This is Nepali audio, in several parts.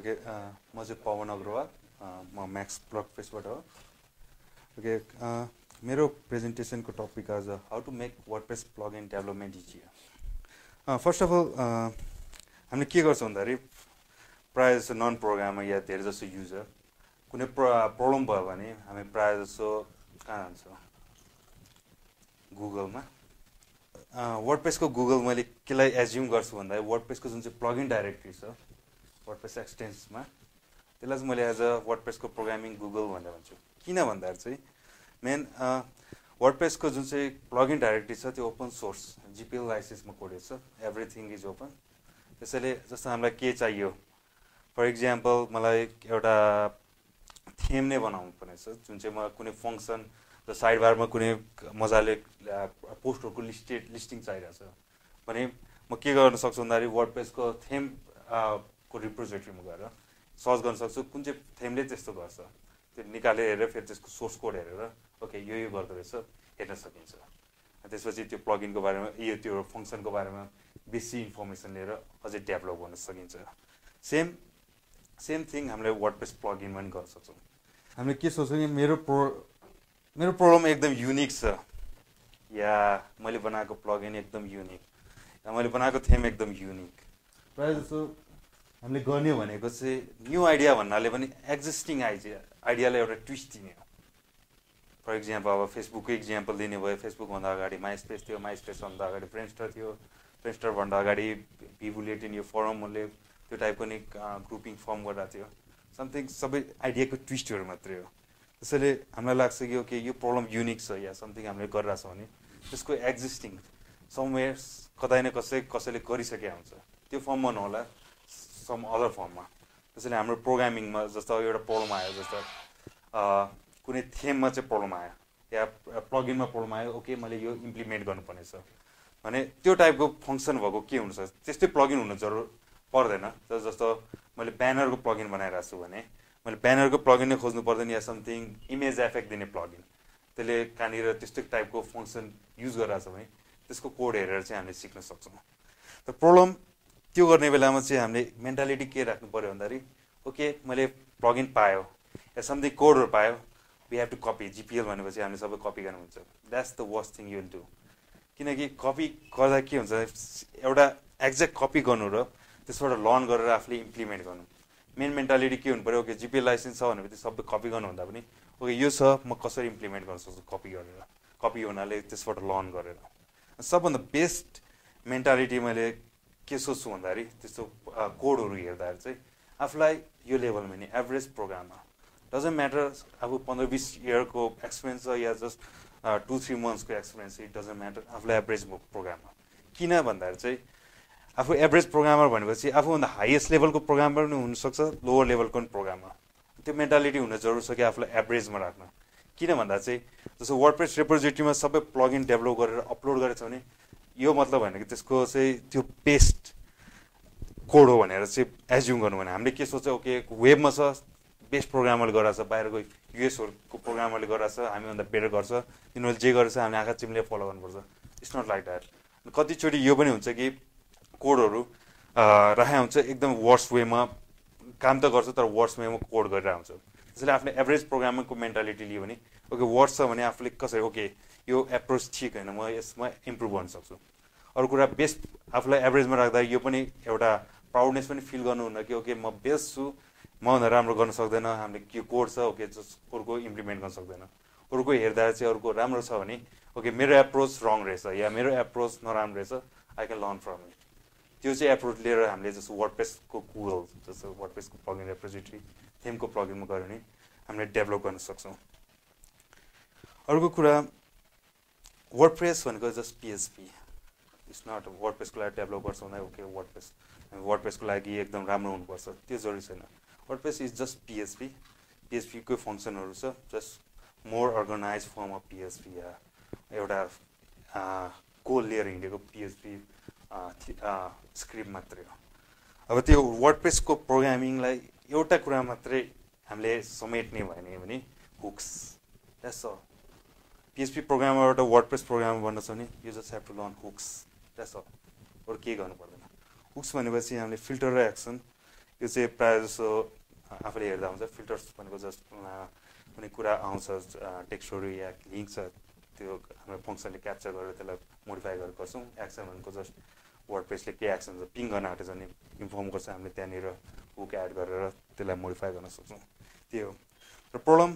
ओके म चाहिँ पवन अग्रवाल म म्याक्स ब्लक फेसबाट हो। ओके मेरो प्रेजेन्टेसनको टपिक आज how to make WordPress plug in development easier first of all हामीले के गर्छौँ भन्दाखेरि प्रायः जस्तो नन प्रोग्रामर या धेरै जस्तो युजर कुनै प्र प्रब्लम भयो भने हामी प्रायः जस्तो कहाँ जान्छौँ गुगलमा वर्डप्रेसको गुगल मैले केलाई एज्युम गर्छु भन्दाखेरि वर्डप्रेसको जुन चाहिँ प्लगइन डाइरेक्टरी छ वर्डप्रेस एक्सटेन्समा त्यसलाई चाहिँ मैले एज अ वर्डप्रेसको प्रोग्रामिङ गुगल भनेर भन्छु। किन भन्दाखेरि चाहिँ मेन वर्डप्रेसको जुन चाहिँ प्लगइन डाइरेक्टरी छ त्यो ओपन सोर्स जिपिएल लाइसेन्समा कोडेड छ एभ्रिथिङ इज ओपन त्यसैले जस्तो हामीलाई के चाहियो? फर इक्जाम्पल मलाई एउटा थेम नै बनाउनु पर्ने छ जुन चाहिँ म कुनै फङ्सन र साइड बारमा कुनै मजाले पोस्टहरूको लिस्टेड लिस्टिङ चाहिरहेको छ। भने म के गर्न सक्छु भन्दाखेरि वर्डप्रेसको थेम को रिप्रोजिटरीमा गएर सर्च गर्न सक्छु। कुन चाहिँ थेमले त्यस्तो गर्छ? त्यो निकालेर हेरेर फेरि त्यसको सोर्स कोड हेरेर ओके यो यो गर्दो रहेछ हेर्न सकिन्छ। त्यसपछि त्यो प्लगइनको बारेमा यो त्यो फङ्सनको बारेमा बेसी इन्फर्मेसन लिएर अझै डेभलप गर्न सकिन्छ। सेम सेम थिङ हामीले वर्डप्रेस प्लगइनमा पनि गर्न सक्छौँ। हामीले के सोच्छौँ कि मेरो प्रो मेरो प्रोग्राम एकदम युनिक छ। या मैले बनाएको प्लगइन एकदम युनिक या मैले बनाएको थेम एकदम युनिक प्रायः जस्तो हामीले गर्ने भनेको चाहिँ न्यू आइडिया भन्नाले पनि एक्जिस्टिङ आइडिया आइडियालाई एउटा ट्विस्ट दिने हो। फर इक्जाम्पल अब फेसबुकको इक्जाम्पल दिने भयो फेसबुकभन्दा अगाडि माइ स्पेस थियो माइ स्पेसभन्दा अगाडि फ्रेन्स्टर थियो। फ्रेन्स्टरभन्दा अगाडि भिबुलेटिन यो फरमहरूले त्यो टाइपको नै ग्रुपिङ फर्म गरिरहेको थियो। समथिङ सबै आइडियाको ट्विस्टहरू मात्रै हो। त्यसैले हामीलाई लाग्छ कि ओके यो प्रब्लम युनिक छ या समथिङ हामीले गरिरहेको छ भने त्यसको एक्जिस्टिङ समवेयर कतै न कसै कसैले गरिसकेका हुन्छ। त्यो फर्ममा नहोला सम अदर फर्ममा त्यसैले हाम्रो प्रोग्रामिङमा जस्तो एउटा प्रब्लम आयो जस्तो कुनै थेममा चाहिँ प्रब्लम आयो या प्लगइनमा प्रब्लम आयो ओके मैले यो इम्प्लिमेन्ट गर्नुपर्ने छ। भने त्यो टाइपको फङ्सन भएको के हुनसक्छ त्यस्तै प्लगइन हुनु जरुर पर्दैन। जस्तो मैले ब्यानरको प्लगइन बनाइरहेको छु भने मैले ब्यानरको प्लगइन नै खोज्नु पर्दैन या समथिङ इमेज एफेक्ट दिने प्लगइन त्यसले कहाँनिर त्यस्तो टाइपको फङ्सन युज गरिरहेको छ भने त्यसको कोड हेरेर चाहिँ हामीले सिक्न सक्छौँ। त प्रब्लम त्यो गर्ने बेलामा चाहिँ हामीले मेन्टालिटी के राख्नु पऱ्यो भन्दाखेरि ओके मैले प्लगइन पायो या समथिङ कोडहरू पायो we have to copy GPL भनेपछि हामीले सबै कपी गर्नुहुन्छ। That's the worst thing you'll do किनकि कपी गर्दा के हुन्छ एउटा एक्ज्याक्ट कपी गर्नु र त्यसबाट लर्न गरेर आफूले इम्प्लिमेन्ट गर्नु। मेन मेन्टालिटी के हुनु पऱ्यो ओके जिपिएल लाइसेन्स छ भनेपछि सबै कपी गर्नुभन्दा पनि ओके यो छ म कसरी इम्प्लिमेन्ट गर्न सक्छु कपी गरेर कपी हुनाले त्यसबाट लर्न गरेर। सबभन्दा बेस्ट मेन्टालिटी मैले के सोच्छु भन्दाखेरि त्यस्तो कोडहरू हेर्दाखेरि चाहिँ आफूलाई यो लेभलमा नि एभरेज प्रोग्राममा डजन्ट म्याटर अब पन्ध्र बिस इयरको एक्सपिरियन्स छ या जस्ट टु थ्री मन्थ्सको एक्सपिरियन्स इट डजन्ट म्याटर आफूलाई एभरेज प्रोग्राममा किन भन्दाखेरि चाहिँ आफू एभरेज प्रोग्रामर भनेपछि आफूभन्दा हाइएस्ट लेभलको प्रोग्रामर पनि हुनसक्छ लोवर लेभलको पनि प्रोग्रामर त्यो मेन्टालिटी हुन जरुर छ कि आफूलाई एभरेजमा राख्न। किन भन्दा चाहिँ जस्तो वर्डप्रेस रेपोजिटरीमा सबै प्लगइन डेभलप गरेर अपलोड गरेछ भने यो मतलब होइन कि त्यसको चाहिँ त्यो बेस्ट कोड हो भनेर चाहिँ एज्युम गर्नु भने हामीले के सोच्छ ओके वेबमा छ बेस्ट प्रोग्रामरले गराएको छ बाहिरको युएसहरूको प्रोग्रामरले गराएको छ हामीभन्दा बेटर गर्छ। तिनीहरूले जे गरेछ हामीले आँखा चिम्ले फलो गर्नुपर्छ। इट्स नट लाइक द्याट कतिचोटि यो पनि हुन्छ कि कोडहरू राखेको हुन्छ एकदम वर्स वेमा काम त गर्छ तर वर्स वेमा कोड गरिरहेको हुन्छ। त्यसैले आफूले एभरेज प्रोग्रामको मेन्टालिटी लियो भने ओके वर्स छ भने आफूले कसरी ओके यो एप्रोच ठिक होइन म यसमा इम्प्रुभ गर्न सक्छु। अरू कुरा बेस्ट आफूलाई एभरेजमा राख्दा यो पनि एउटा प्राउडनेस पनि फिल गर्नुहुन्न कि ओके म बेस्ट छु मभन्दा राम्रो गर्न सक्दैन हामीले के कोड छ ओके जस अर्को इम्प्लिमेन्ट गर्न सक्दैन। अर्को हेर्दा चाहिँ अर्को राम्रो छ भने ओके मेरो एप्रोच रङ रहेछ या मेरो एप्रोच नराम्रो रहेछ I can learn from it त्यो चाहिँ एप्रोच लिएर हामीले जस्तो वर्डप्रेसको गुगल जस्तो वर्डप्रेसको प्लगइन रेपोजिटरी थेमको प्लगइनमा गऱ्यो भने हामीले डेभलप गर्न सक्छौँ। अर्को कुरा वर्डप्रेस भनेको जस्ट पिएचपी इट्स नट वर्डप्रेसको लागि डेभलप गर्छ भन्दा ओके वर्डप्रेस वर्डप्रेसको लागि एकदम राम्रो हुनुपर्छ। त्यो जरुरी छैन। वर्डप्रेस इज जस्ट पिएचपी पिएचपीको फङ्सनहरू छ just more organize form of PHP या एउटा कोल लिएर हिँडेको पिएचपी स्क्रिप्ट मात्रै हो। अब त्यो वर्डप्रेसको प्रोग्रामिङलाई एउटा कुरा मात्रै हामीले समेट्ने भयो भने हुक्स द्याट्स पिएचपी प्रोग्रामबाट वर्डप्रेस प्रोग्राम बन्न छ भने you just have to learn hooks that's all अरू केही गर्नु पर्दैन। हुक्स भनेपछि हामीले फिल्टर र एक्सन त्यो चाहिँ प्रायः जसो आफूले हेर्दा हुन्छ। फिल्टर्स भनेको जस्ट कुनै कुरा आउँछ टेक्स्टहरू या लिङ्क छ त्यो हाम्रो फङ्सनले क्याप्चर गरेर त्यसलाई मोडिफाई गरेर गर्छौँ। एक्सन भनेको जस्ट वर्ड पेजले के एक्सन छ पिङ गर्न आँटेछ भने इन्फर्म गर्छ हामीले त्यहाँनिर हुक एड गरेर त्यसलाई मोडिफाई गर्न सक्छौँ। त्यो हो। र problem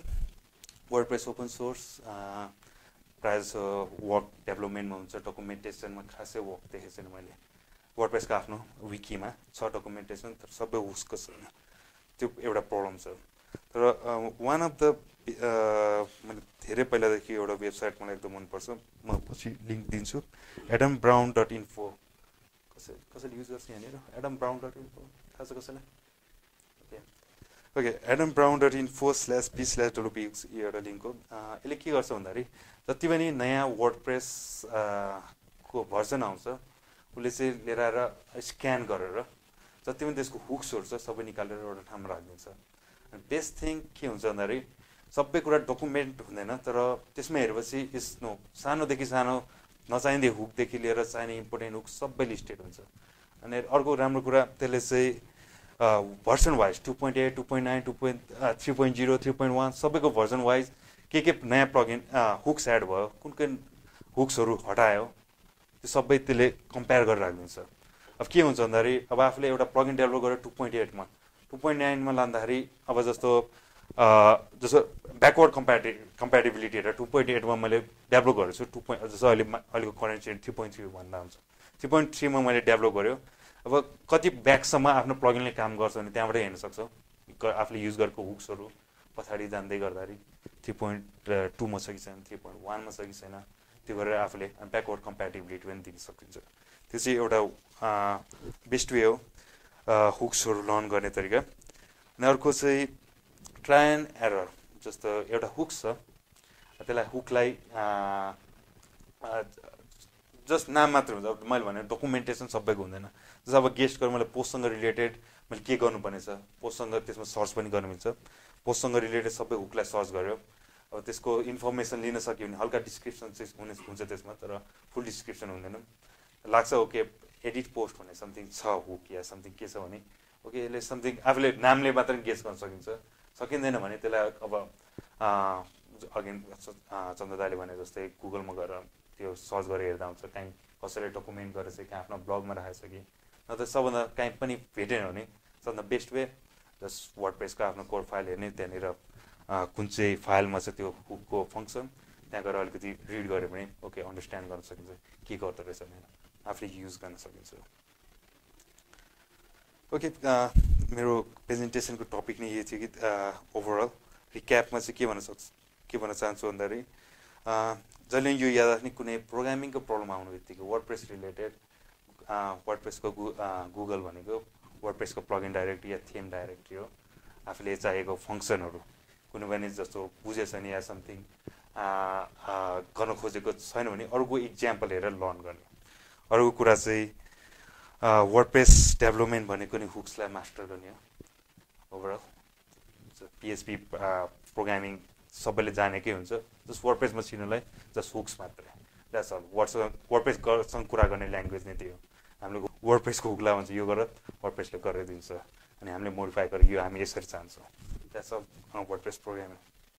word page open source प्रायः जसो वर्क डेभलपमेन्टमा हुन्छ डकुमेन्टेसनमा खासै वर्क देखेको छैन मैले। वर्ड पेजको आफ्नो विकीमा छ डकुमेन्टेसन तर सबै उसको छैन। त्यो एउटा प्रब्लम छ। तर वान अफ द मैले धेरै पहिलादेखि एउटा वेबसाइट मलाई एकदम मनपर्छ। म पछि लिङ्क दिन्छु। एडम ब्राउन डट इन्फो कसै कसैले युज गर्छ यहाँनिर? एडम ब्राउन डट इन्फो थाहा छ कसैलाई? Okay Adam Brown dot info slash P slash WP एउटा लिङ्क हो यसले के गर्छ भन्दाखेरि जति पनि नयाँ वर्ड प्रेस को भर्जन आउँछ उसले चाहिँ लिएर आएर स्क्यान गरेर जति पनि त्यसको हुक्सहरू छ सबै निकालेर एउटा ठाउँमा राखिदिन्छ। बेस्ट थिङ के हुन्छ भन्दाखेरि सबै कुरा डकुमेन्ट हुँदैन तर त्यसमा हेरेपछि नो सानोदेखि सानो नचाहिँदे हुकदेखि लिएर चाहिने इम्पोर्टेन्ट हुक सबै लिस्टेड हुन्छ। अनि अर्को राम्रो कुरा त्यसले चाहिँ version wise two point eight two point nine two point three point zero three point one सबैको भर्सन वाइज के के नयाँ प्लगइन हुक्स एड भयो कुन कुन हुक्सहरू हटायो त्यो सबै त्यसले कम्पेयर गरेर राखिदिन्छ अब के हुन्छ भन्दाखेरि अब आफूले एउटा प्लगइन डेभलप गरेर टु पोइन्ट एटमा टु पोइन्ट नाइनमा लाँदाखेरि अब जस्तो जस्तो ब्याकवर्ड कम्पेटि कम्पेटेबिलिटी हेरेर टु पोइन्ट एटमा मैले डेभलप गरेको छु टु पोइन्ट जस्तो अहिले अहिलेको करेन्ट चाहिँ थ्री पोइन्ट थ्री भन्दा हुन्छ। थ्री पोइन्ट थ्रीमा मैले डेभलप गऱ्यो अब कति ब्याकसम्म आफ्नो प्लगइनले काम गर्छ भने त्यहाँबाट हेर्न सक्छौँ। आफूले युज गरेको हुक्सहरू पछाडि जाँदै गर्दाखेरि थ्री पोइन्ट टूमा छ कि छैन थ्री पोइन्ट वानमा छ कि छैन त्यो गरेर आफूले ब्याकवर्ड कम्पेटिबिलिटी पनि दिन सकिन्छ। त्यो चाहिँ एउटा बेस्ट वे हो हुक्सहरू लर्न गर्ने तरिका। अनि अर्को चाहिँ ट्राई एन्ड एरर जस्तो एउटा हुक्स छ त्यसलाई हुकलाई जस्ट नाम मात्र हुन्छ। अब मैले भने डकुमेन्टेसन सबैको हुँदैन। जस्तो अब गेस्ट गरेर मैले पोस्टसँग रिलेटेड मैले के गर्नुपर्ने छ? पोस्टसँग त्यसमा सर्च पनि गर्नु मिल्छ। पोस्टसँग रिलेटेड सबै हुकलाई सर्च गऱ्यो अब त्यसको इन्फर्मेसन लिन सक्यो भने हल्का डिस्क्रिप्सन चाहिँ हुने हुन्छ त्यसमा तर फुल डिस्क्रिप्सन हुँदैन। लाग्छ ओके एडिट पोस्ट भन्ने समथिङ छ हुक या समथिङ के छ भने। ओके यसले समथिङ आफूले नामले मात्र गेस गर्न सकिन्छ। सकिँदैन भने त्यसलाई अब अगेन चन्द्र दाले भने जस्तै गुगलमा गएर त्यो सर्च गरेर हेर्दा हुन्छ काहीँ कसैले डकुमेन्ट गरेर चाहिँ कहाँ आफ्नो ब्लगमा राखेको छ कि। नत्र सबभन्दा काहीँ पनि भेटेन भने सबभन्दा बेस्ट वे जस्ट वर्ड पेजको आफ्नो कोड फाइल हेर्ने त्यहाँनिर कुन चाहिँ फाइलमा छ त्यो हुकको फङ्सन त्यहाँ गएर अलिकति रिड गऱ्यो भने ओके अन्डरस्ट्यान्ड गर्न सकिन्छ के गर्दो रहेछ भनेर आफूले युज गर्न सकिन्छ। ओके मेरो प्रेजेन्टेसनको टपिक नै यही थियो कि ओभरअल रिक्यापमा चाहिँ के भन्न सक्छु के भन्न चाहन्छु भन्दाखेरि जहिले यो याद राख्ने कुनै प्रोग्रामिङको प्रब्लम आउनु बित्तिकै वर्ड प्रेस रिलेटेड वर्ड प्रेसको गु गुगल भनेको वर्ड प्रेसको प्लगइन डाइरेक्टरी या थेम डाइरेक्टरी हो। आफूले चाहेको फङ्सनहरू कुनै पनि जस्तो बुझेछ नि या समथिङ गर्न खोजेको छैन भने अरूको इक्जाम्पल हेरेर लर्न गर्ने। अर्को कुरा चाहिँ वर्ड प्रेस डेभलपमेन्ट भनेको नि हुक्सलाई मास्टर गर्ने हो। ओभरअल पिएचपी प्रोग्रामिङ सबैले जानेकै हुन्छ। जस्ट वर्ड प्रेसमा चिन्नुलाई जस्ट हुक्स मात्रै। द्याट्स अल वर्ड प्रेससँग कुरा गर्ने ल्याङ्ग्वेज नै त्यो हामीले वर्ड प्रेसको हुक्ला भन्छ यो गर वर्ड प्रेसले गरेर दिन्छ। अनि हामीले मोडिफाई गरेर यो हामी यसरी चाहन्छौँ। That's all WordPress programming